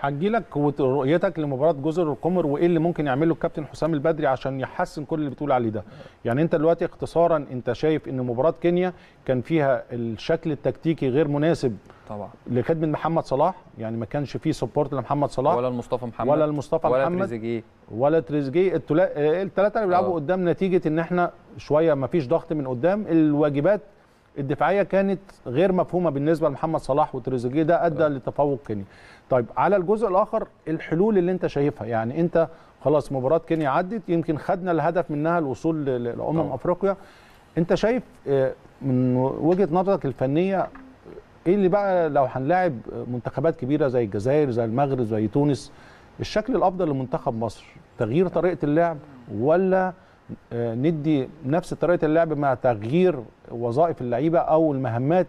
هجي لك ورؤيتك لمباراة جزر القمر وإيه اللي ممكن يعمله الكابتن حسام البدري عشان يحسن كل اللي بتقول عليه ده. يعني أنت دلوقتي اختصارا أنت شايف إن مباراة كينيا كان فيها الشكل التكتيكي غير مناسب طبعا. لخدمة محمد صلاح؟ يعني ما كانش فيه سبورت لمحمد صلاح؟ ولا المصطفى محمد. ولا المصطفى ولا محمد؟ تريزيجيه. ولا تريزيجيه. الثلاثه اللي بيلعبوا آه. قدام نتيجة إن إحنا شوية ما فيش ضغط من قدام الواجبات الدفاعية كانت غير مفهومة بالنسبة لمحمد صلاح وتريزيجيه ده أدى آه. لتفوق كينيا طيب على الجزء الآخر الحلول اللي أنت شايفها يعني أنت خلاص مباراة كينيا عدت يمكن خدنا الهدف منها الوصول لأمم طبعا. أفريقيا أنت شايف آه، من وجهة نظرك الفنية إيه اللي بقى لو هنلاعب منتخبات كبيرة زي الجزائر زي المغرب زي تونس الشكل الأفضل لمنتخب مصر تغيير طريقة اللعب ولا ندي نفس طريقة اللعب مع تغيير وظائف اللعيبة أو المهمات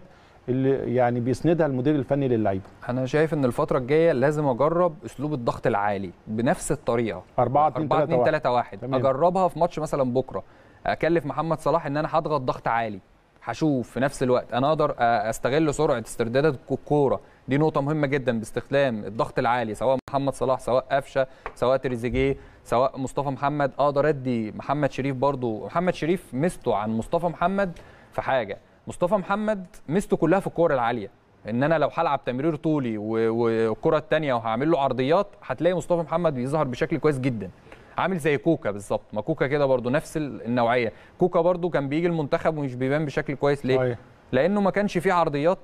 اللي يعني بيسندها المدير الفني للعيبة. أنا شايف إن الفترة الجاية لازم أجرب أسلوب الضغط العالي بنفس الطريقة. 4 2 4 2 3 3 1 تمام. أجربها في ماتش مثلا بكرة. أكلف محمد صلاح إن أنا هضغط ضغط عالي. هشوف في نفس الوقت. أنا أقدر أستغل سرعة استردادات الكورة. دي نقطة مهمة جدا باستخدام الضغط العالي سواء محمد صلاح سواء قفشة سواء تريزيجيه سواء مصطفى محمد. أقدر أدي محمد شريف برضو محمد شريف ميزته عن مصطفى محمد في حاجة. مصطفى محمد ميزته كلها في الكوره العالية. إن أنا لو هلعب تمرير طولي والكرة الثانية وهعمل له عرضيات هتلاقي مصطفى محمد بيظهر بشكل كويس جدا. عامل زي كوكا بالظبط ما كوكا كده برضو نفس ال- النوعية. كوكا برضو كان بيجي المنتخب ومش بيبان بشكل كويس. ليه. لأنه ما كانش فيه عرضيات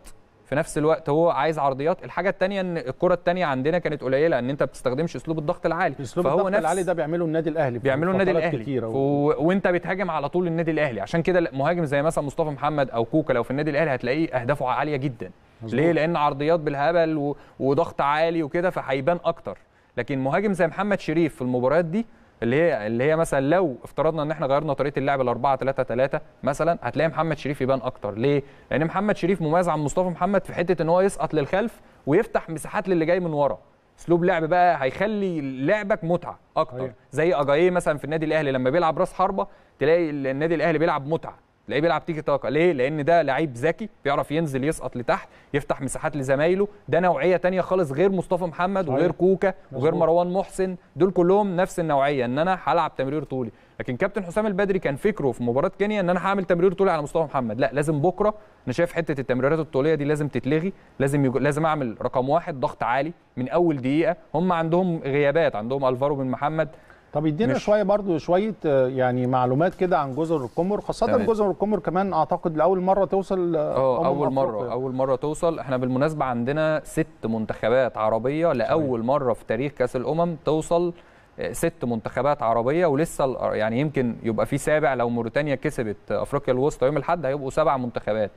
في نفس الوقت هو عايز عرضيات. الحاجة الثانية إن الكرة الثانية عندنا كانت قليلة إن أنت ما بتستخدمش أسلوب الضغط العالي. أسلوب الضغط العالي ده بيعمله النادي الأهلي في بيعملوا النادي الأهلي. و... وأنت بتهاجم على طول النادي الأهلي. عشان كده مهاجم زي مثلا مصطفى محمد أو كوكا لو في النادي الأهلي هتلاقيه أهدافه عالية جدا. مظبوط. ليه؟ لأن عرضيات بالهبل و... وضغط عالي وكده فهيبان أكتر. لكن مهاجم زي محمد شريف في المباريات دي اللي هي اللي هي مثلا لو افترضنا إن إحنا غيرنا طريقة اللعب ل 4 3 3 مثلا هتلاقي محمد شريف يبان أكتر. ليه؟ لأن محمد شريف مميز عن مصطفى محمد في حتة إن هو يسقط للخلف ويفتح مساحات للي جاي من ورا. أسلوب لعب بقى هيخلي لعبك متعة أكتر. صحيح. زي أجاييه مثلا في النادي الأهلي لما بيلعب راس حربة تلاقي النادي الأهلي بيلعب متعة. تلاقيه بيلعب تيكي تاكا. ليه؟ لأن ده لعيب ذكي بيعرف ينزل يسقط لتحت يفتح مساحات لزمايله. ده نوعية تانية خالص غير مصطفى محمد صحيح. وغير كوكا وغير مظبوط. مروان محسن. دول كلهم نفس النوعية إن أنا هلعب تمرير طولي. لكن كابتن حسام البدري كان فكره في مباراة كينيا إن أنا هعمل تمرير طولي على مصطفى محمد. لا لازم بكرة أنا شايف حتة التمريرات الطولية دي لازم تتلغي. لازم يج... لازم أعمل رقم واحد ضغط عالي من أول دقيقة. هم عندهم غيابات عندهم ألفارو بن محمد. طب يدينا مش- شوية برضو شوية آه، يعني معلومات كده عن جزر القمر خاصة تمام. جزر القمر كمان أعتقد لأول مرة توصل آه، آه أمم أول مرة أفريقيا. أول مرة توصل. إحنا بالمناسبة عندنا ست منتخبات عربية لأول مرة في تاريخ كأس الأمم توصل آه، ست منتخبات عربية ولسه يعني يمكن يبقى في سابع لو موريتانيا كسبت أفريقيا الوسطى يوم الأحد هيبقوا سبع منتخبات.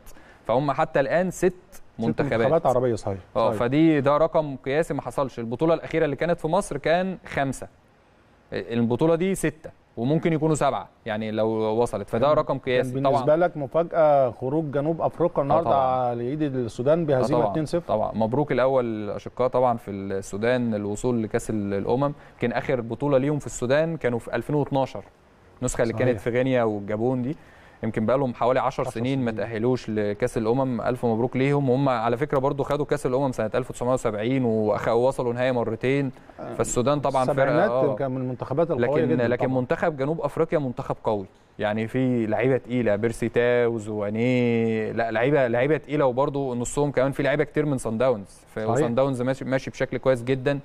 فهم حتى الآن ست ست منتخبات. منتخبات عربية صحيح آه صحيح. فدي ده رقم قياسي ما حصلش. البطولة الأخيرة اللي كانت في مصر كان خمسة. البطولة دي ستة وممكن يكونوا سبعة يعني لو وصلت فده رقم قياسي بالنسبة طبعا لك مفاجأة خروج جنوب أفريقيا النهارده طبعاً. على إيد السودان آه بهزيمه طبعا 2-0 طبعا. مبروك الأول الاشقاء طبعا في السودان الوصول لكأس ال- الأمم. كان آخر بطولة ليهم في السودان كانوا في 2012 النسخة اللي صحيح. كانت في غينيا والجابون دي. يمكن بقى لهم حوالي 10 10 سنين ما. تأهلوش لكأس الأمم ألف مبروك ليهم وهم على فكرة برضو خدوا كأس الأمم سنة 1970 وأخ- ووصلوا نهائي مرتين فالسودان طبعا فرقة آه. كان من المنتخبات القوية لكن جدا لكن طبعاً. منتخب جنوب أفريقيا منتخب قوي يعني في لعيبة تقيلة بيرسي تاوز واني لا لعيبة لعيبة تقيلة وبرده نصهم كمان في لعيبة كتير من سان داونز. فسان داونز ماشي ماشي بشكل كويس جدا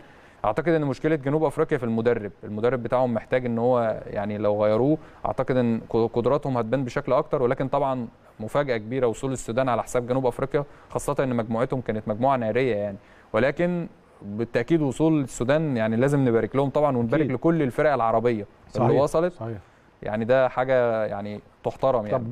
أعتقد إن مشكلة جنوب أفريقيا في المدرب المدرب بتاعهم محتاج إن هو يعني لو غيروه أعتقد إن قدراتهم هتبان بشكل أكتر ولكن طبعا مفاجأة كبيرة وصول السودان على حساب جنوب أفريقيا خاصة إن مجموعتهم كانت مجموعة نارية يعني ولكن بالتأكيد وصول السودان يعني لازم نبارك لهم طبعا ونبارك. لكل الفرق العربية صحيح. اللي وصلت صحيح يعني ده حاجة يعني تحترم يعني